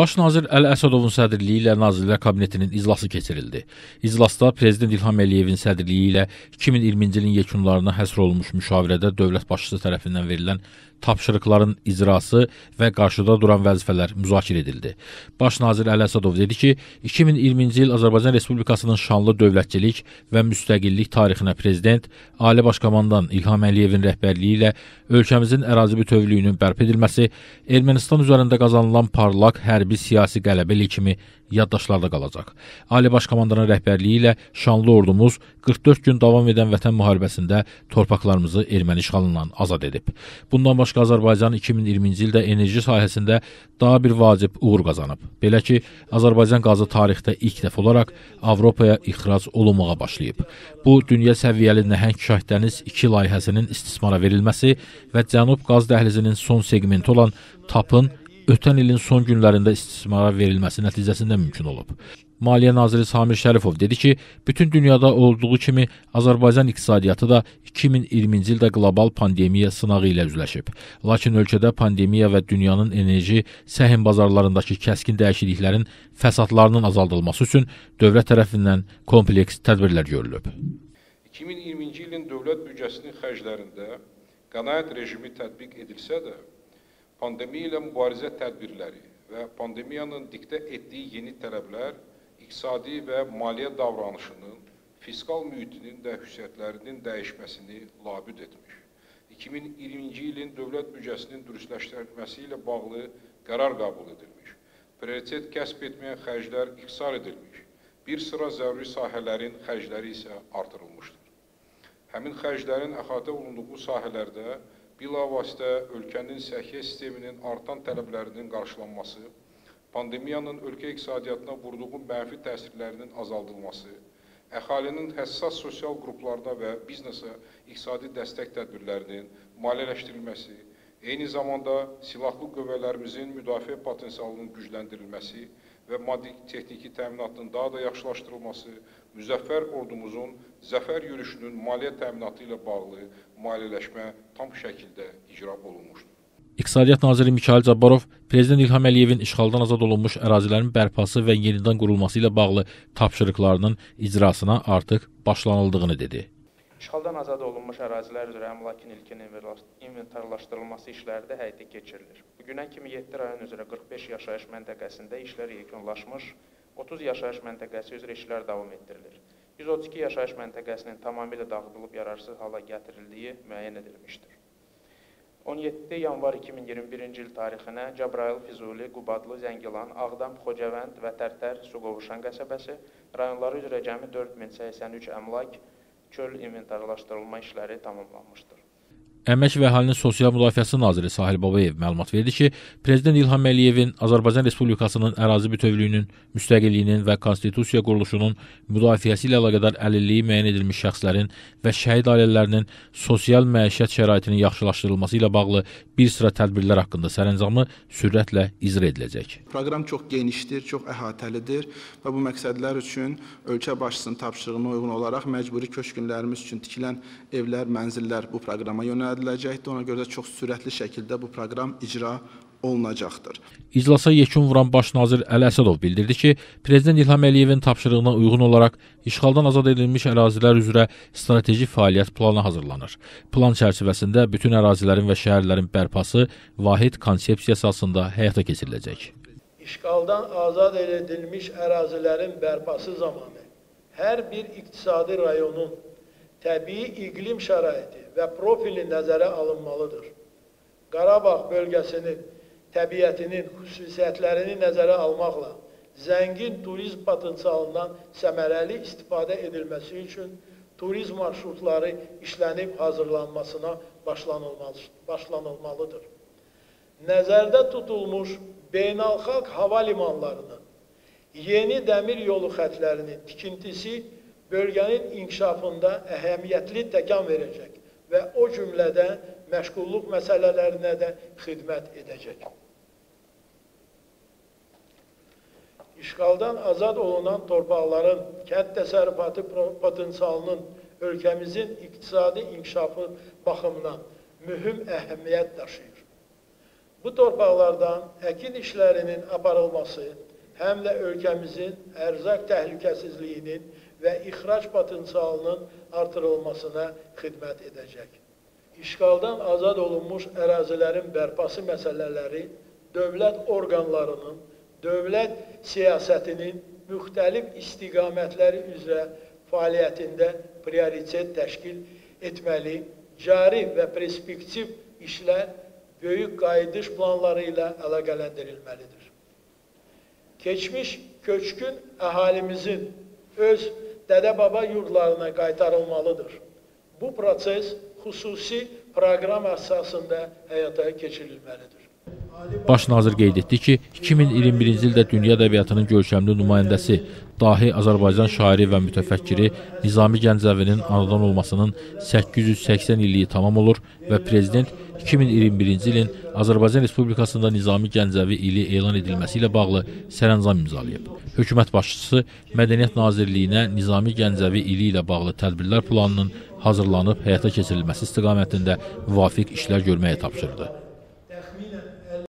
Baş nazir Əli Əsədovun sədrliyi ilə Nazirlər Kabinetinin iclası keçirildi. İclasda prezident İlham Əliyevin sədrliyi ilə 2020-ci ilin yekunlarına həsr olunmuş müşavirədə dövlət başçısı tərəfindən verilən tapşırıqların icrası və qarşıda duran vəzifələr müzakirə edildi. Baş nazir Əli Əsədov dedi ki, 2020-ci il Azərbaycan Respublikasının şanlı dövlətçilik və müstəqillik tarixinə prezident Ali Baş Komandan İlham Əliyevin rəhbərliyi ilə ölkəmizin ərazi bütövlüyünün bərpa edilməsi, Ermənistan üzərində qazanılan parlaq hərbi siyasi qələbəlik kimi yaddaşlarda qalacaq. Ali Baş Komandanın rəhbərliyi ilə şanlı ordumuz 44 gün davam edən vətən müharibəsində torpaqlarımızı erməni işğalından azad edib. Bundan başqa Azərbaycan 2020-ci ildə enerji sahəsində daha bir vacib uğur qazanıb. Belə ki, Azərbaycan qazı tarixdə ilk dəfə olaraq Avropaya ixrac olunmağa başlayıb. Bu, dünya səviyyəli nəhəng şahdəniz 2 layihəsinin istismara verilməsi və Cənub qaz dəhlizinin son segmenti olan TAP-ın ötən ilin son günlərində istismara verilməsi nəticəsində mümkün olub. Maliyyə naziri Samir Şərifov dedi ki, bütün dünyada olduğu kimi Azərbaycan iqtisadiyyatı da 2020-ci ildə qlobal pandemiya sınağı ilə üzləşib. Lakin ölkədə pandemiya və dünyanın enerji səhm bazarlarındakı kəskin dəyişikliklərin fəsadlarının azaldılması üçün dövlət tərəfindən kompleks tədbirlər görülüb. 2020-ci ilin dövlət büdcəsinin xərclərində qənaət rejimi tətbiq edilsə də, pandemiya ilə mübarizə tədbirləri və pandemiyanın diktə etdiyi yeni tələblər iqtisadi və maliyyə davranışının, fiskal mühitinin də xüsusiyyətlərinin dəyişməsini labüd etmiş. 2020-ci ilin dövlət büdcəsinin dürüstləşdirilməsi ilə bağlı qərar qəbul edilmiş. Prioritet kəsb etməyən xərclər iqtisar edilmiş. Bir sıra zəruri sahələrin xərcləri isə artırılmışdır. Həmin xərclərin əhatə olunduğu sahələrdə bilavasitə ölkənin səhiyyə sisteminin artan tələblərinin qarşılanması, pandemiyanın ölkə iqtisadiyyatına vurduğu mənfi təsirlərinin azaldılması, əhalinin həssas sosial qruplarına və biznesə iqtisadi dəstək tədbirlərinin maliyyələşdirilməsi, eyni zamanda silahlı qüvvələrimizin müdafiə potensialının gücləndirilməsi və maddi-texniki təminatının daha da yaxşılaşdırılması, müzəffər ordumuzun zəfər yürüşünün maliyyə təminatı ilə bağlı maliyyələşmə tam şəkildə icra olunmuşdur. İqtisadiyyat naziri Mikayıl Cabbarov Prezident İlham Əliyevin işğaldan azad olunmuş ərazilərin bərpası və yenidən qurulması ilə bağlı tapşırıqlarının icrasına artıq başlanıldığını dedi. İşğaldan azad olunmuş ərazilər üzrə əmlakın ilkin inventarlaşdırılması işləri də həyata keçirilir. Bu günə kimi 7 rayon üzrə 45 yaşayış məntəqəsində işlər yekunlaşmış, 30 yaşayış məntəqəsi üzrə işlər davam etdirilir. 132 yaşayış məntəqəsinin tamamilə dağıdılıb yararsız hala gətirildiyi müəyyən edilmişdir. 17 yanvar 2021-ci il tarixinə Cəbrayıl, Füzuli, Qubadlı, Zəngilan, Ağdam, Xocavənd və Tərtər, Suqovuşan qəsəbəsi rayonları üzrə cəmi 4083 əmlak çöl inventarlaşdırılma işləri tamamlanmışdır. Əmək və Əhalinin Sosial Müdafiəsi naziri Sahil Babayev məlumat verdi ki, Prezident İlham Əliyevin Azərbaycan Respublikasının ərazi bütövlüyünün, müstəqilliyinin və konstitusiya quruluşunun müdafiəsi ilə əlaqədar əlilliyi müəyyən edilmiş şəxslərin və şəhid ailələrinin sosial məişət şəraitinin yaxşılaşdırılması ilə bağlı bir sıra tədbirlər haqqında sərəncamı sürətlə icra ediləcək. Proqram çox genişdir, çox əhatəlidir və bu məqsədlər üçün ölkə başçısının tapşırığına uyğun olaraq məcburi köçkünlərimiz üçün tikilən evlər, mənzillər bu proqrama yönəldiləcək yönəldiləcəkdir. Ona görə də çox sürətli şəkildə bu proqram icra olunacaqdır. İclasa yekun vuran baş nazir Əli Əsədov bildirdi ki, Prezident İlham Əliyevin tapşırığına uyğun olaraq işğaldan azad edilmiş ərazilər üzrə strateji fəaliyyət planı hazırlanır. Plan çərçivəsində bütün ərazilərin və şəhərlərin bərpası vahid konsepsiya əsasında həyata keçiriləcək. İşğaldan azad edilmiş ərazilərin bərpası zamanı hər bir iqtisadi rayonun təbii iqlim şəraiti və profili nəzərə alınmalıdır. Qarabağ bölgəsinin təbiətinin xüsusiyyətlərini nəzərə almaqla zəngin turizm potensialından səmərəli istifadə edilməsi üçün turizm marşrutları işlənib hazırlanmasına başlanılmalıdır. Nəzərdə tutulmuş beynəlxalq hava limanlarının yeni dəmir yolu xətlərinin tikintisi bölgənin inkişafında əhəmiyyətli təkan verəcək və o cümlədən məşğulluq məsələlərinə də xidmət edəcək. İşğaldan azad olunan torpaqların kənd təsərrüfatı potensialının ölkəmizin iqtisadi inkişafı baxımından mühüm əhəmiyyət daşıyır. Bu torpaqlardan əkin işlərinin aparılması həm də ölkəmizin ərzaq təhlükəsizliyinin və ixrac potensialının artırılmasına xidmət edəcək. İşğaldan azad olunmuş ərazilərin bərpası məsələləri dövlət orqanlarının, dövlət siyasətinin müxtəlif istiqamətləri üzrə fəaliyyətində prioritet təşkil etməli, cari və perspektiv işlər böyük qayıdış planları ilə əlaqələndirilməlidir. Keçmiş köçkün əhalimizin öz dədə-baba yurdlarına qaytarılmalıdır. Bu proses xüsusi proqram əsasında həyata keçirilməlidir. Baş nazir qeyd etdi ki, 2021-ci ildə dünya ədəbiyyatının görkəmli nümayəndəsi, dahi Azərbaycan şairi və mütəfəkkiri Nizami Gəncəvinin anadan olmasının 880 illiyi tamam olur və prezident 2021-ci ilin Azərbaycan Respublikasında Nizami Gəncəvi ili elan edilməsi ilə bağlı sərəncam imzalayıb. Hökumət başçısı Mədəniyyət Nazirliyinə Nizami Gəncəvi ili ilə bağlı tədbirlər planının hazırlanıb həyata keçirilməsi istiqamətində müvafiq işlər görməyə tapşırdı.